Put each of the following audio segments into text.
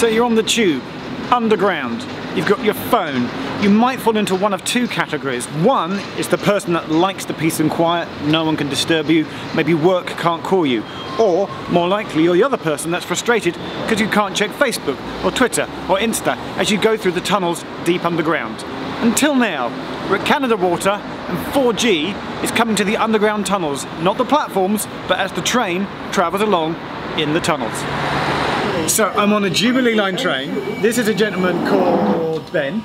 So you're on the tube, underground, you've got your phone. You might fall into one of two categories. One is the person that likes the peace and quiet, no one can disturb you, maybe work can't call you. Or, more likely, you're the other person that's frustrated because you can't check Facebook or Twitter or Insta as you go through the tunnels deep underground. Until now, we're at Canada Water and 4G is coming to the underground tunnels, not the platforms, but as the train travels along in the tunnels. So I'm on a Jubilee Line train. This is a gentleman called Ben.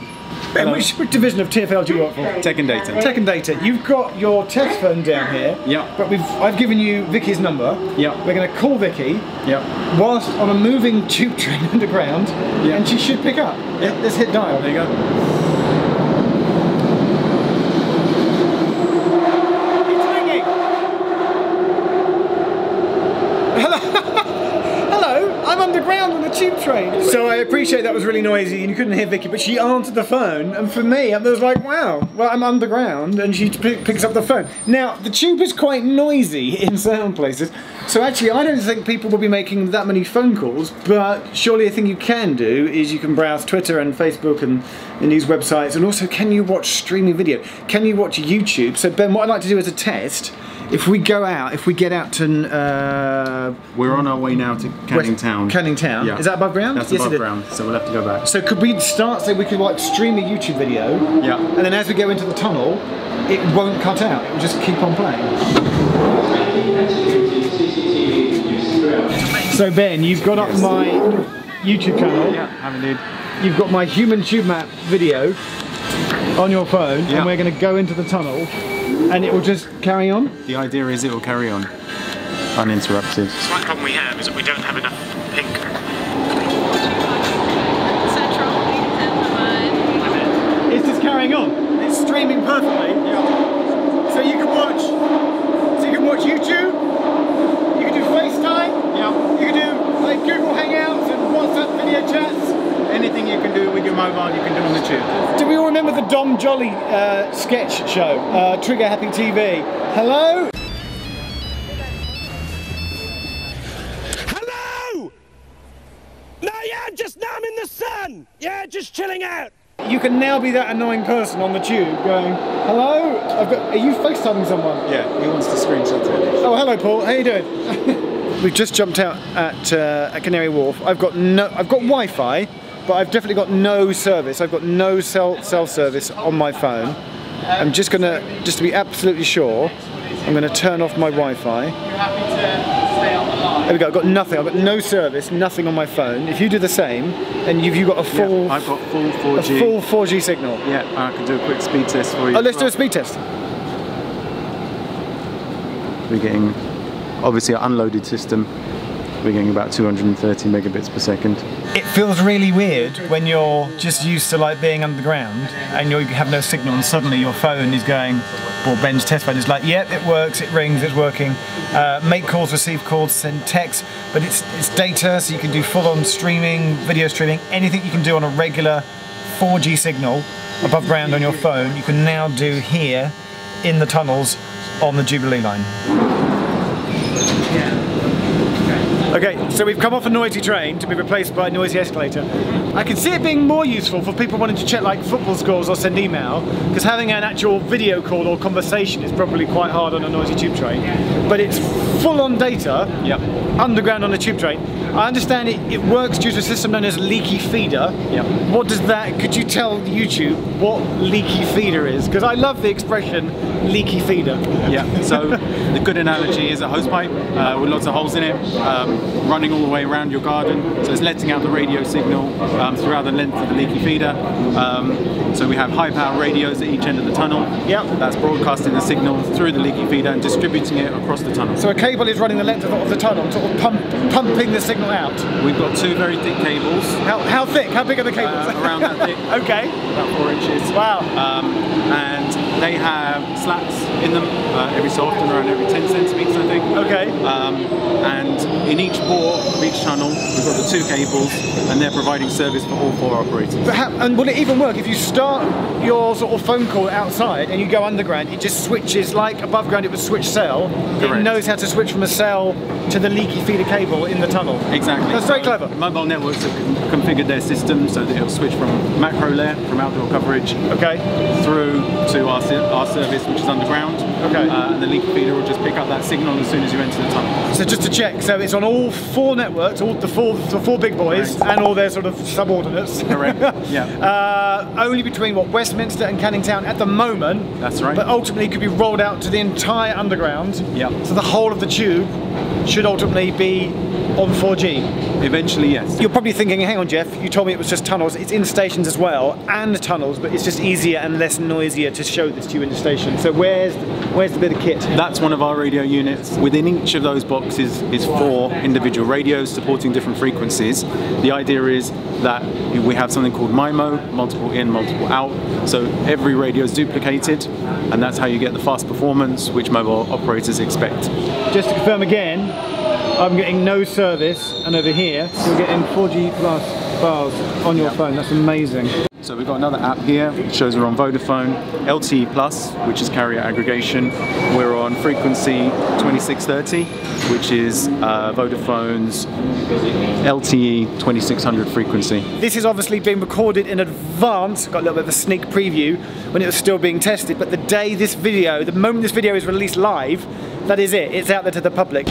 Ben, which, which division of TfL do you work for? Tech and data. Tech and data. You've got your test phone down here. Yeah. But we've I've given you Vicky's number. Yeah. We're going to call Vicky Yeah. whilst on a moving tube train underground, Yeah. and she should pick up. Yeah. Let's hit dial. There you go. It's ringing. Hello. Hello, I'm the train. So I appreciate that was really noisy and you couldn't hear Vicky, but she answered the phone, and for me, I was like, wow, well, I'm underground, and she picks up the phone. Now, the tube is quite noisy in certain places, so actually, I don't think people will be making that many phone calls, but surely a thing you can do is you can browse Twitter and Facebook and, and these websites, and also, can you watch streaming video? Can you watch YouTube? So, Ben, what I'd like to do as a test, if we go out, if we get out to uh, We're on our way now to Canning West- Town. Canning Town. Yeah. Is that above ground? That's Yes, above ground, so we'll have to go back. So could we start, say we could like stream a YouTube video, Yeah. and then as we go into the tunnel, it won't cut out, it will just keep on playing. So Ben, you've got up my YouTube channel, Yeah, have indeed. you've got my human tube map video on your phone, Yeah. and we're going to go into the tunnel, and it will just carry on? The idea is it will carry on uninterrupted. The slight problem we have is that we don't have enough pink. Central and It's just carrying on. It's streaming perfectly. So you can watch. So you can watch YouTube. You can do FaceTime. Yeah. You can do like Google Hangouts and WhatsApp video chats. Anything you can do with your mobile, you can do on the tube. Do we all remember the Dom Jolly uh, sketch show? Uh, Trigger Happy TV. Hello. Hello! No, yeah, just now I'm in the sun. Yeah, just chilling out. You can now be that annoying person on the tube going, "Hello, I've got, are you FaceTiming someone?" Yeah, he wants to screenshot it. Oh, hello, Paul. How you doing? We've just jumped out at, uh, at Canary Wharf. I've got no, I've got Wi-Fi, but I've definitely got no service. I've got no cell cell service on my phone. I'm just gonna, just to be absolutely sure, I'm gonna turn off my Wi-Fi. There we go. I've got nothing. I've got no service, nothing on my phone. If you do the same, then you've you got a full, Yeah, I've got full 4G. a full 4G signal. Yeah, I can do a quick speed test for you. Oh, let's do a speed test. We're getting, obviously, an unloaded system. We're getting about 230 megabits per second. It feels really weird when you're just used to like being underground and you have no signal and suddenly your phone is going, or Ben's test phone is like, yep, it works, it rings, it's working. Uh, make calls, receive calls, send text, but it's it's data, so you can do full-on streaming, video streaming, anything you can do on a regular 4G signal above ground on your phone, you can now do here in the tunnels on the Jubilee line. Okay, so we've come off a noisy train to be replaced by a noisy escalator. I can see it being more useful for people wanting to check like football scores or send email, because having an actual video call or conversation is probably quite hard on a noisy tube train. But it's full on data, Yep. underground on a tube train. I understand it, it works due to a system known as leaky feeder. Yep. What does that, could you tell YouTube what leaky feeder is? Because I love the expression leaky feeder. Yeah, so the good analogy is a hose pipe uh, with lots of holes in it, um, running all the way around your garden. So it's letting out the radio signal um, throughout the length of the leaky feeder. Um, so we have high power radios at each end of the tunnel. Yep. That's broadcasting the signal through the leaky feeder and distributing it across the tunnel. So a cable is running the length of, of the tunnel, sort of pump, pumping the signal out. We've got two very thick cables, How, how thick? How big are the cables? uh, around that thick, okay. about four inches. Wow. Um, and they have slats in them uh, every so often, around every 10 centimeters, I think. Okay. Um, in each port of each tunnel, we've got the two cables, and they're providing service for all four operators. But how, and will it even work if you start your sort of phone call outside and you go underground? It just switches like above ground. It would switch cell. It knows how to switch from a cell to the leaky feeder cable in the tunnel. Exactly. That's very clever. Mobile networks have configured their system so that it'll switch from macro layer, from outdoor coverage, Okay. through to our, our service, which is underground. Okay. Uh, and the leaky feeder will just pick up that signal as soon as you enter the tunnel. So just to check, so it's on all four networks, all the four, the four big boys, Correct. and all their sort of subordinates. Correct. Yeah. Uh, only between what Westminster and Canning Town at the moment. That's right. But ultimately could be rolled out to the entire underground. Yeah. So the whole of the tube should ultimately be on 4G. Eventually, yes. You're probably thinking, hang on, Geoff, you told me it was just tunnels. It's in stations as well, and tunnels, but it's just easier and less noisier to show this to you in the station. So where's where's the bit of kit? That's one of our radio units. Within each of those boxes is four individual radios supporting different frequencies. The idea is that we have something called MIMO, multiple in, multiple out. So every radio is duplicated, and that's how you get the fast performance which mobile operators expect. Just to confirm again, I'm getting no service, and over here you're getting 4G plus bars on your phone. That's amazing. So we've got another app here, which shows we're on Vodafone, LTE Plus, which is carrier aggregation. We're on frequency 2630, which is uh, Vodafone's LTE 2600 frequency. This has obviously been recorded in advance, got a little bit of a sneak preview when it was still being tested, but the day this video, the moment this video is released live, that is it, it's out there to the public.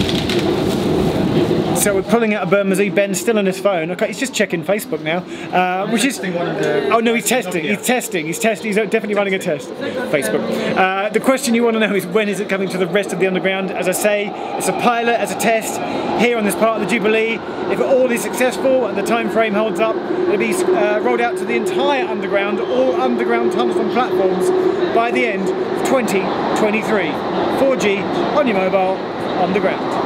So we're pulling out a Bermondsey, Ben's still on his phone, okay, he's just checking Facebook now, uh, which is... Oh no, he's testing, he's testing, he's testing, he's definitely running a test. Facebook. Uh, the question you want to know is when is it coming to the rest of the underground? As I say, it's a pilot, as a test, here on this part of the Jubilee. If it all is successful and the time frame holds up, it'll be uh, rolled out to the entire underground, all underground tunnels and platforms by the end of 2023. 4G on your mobile, on the ground.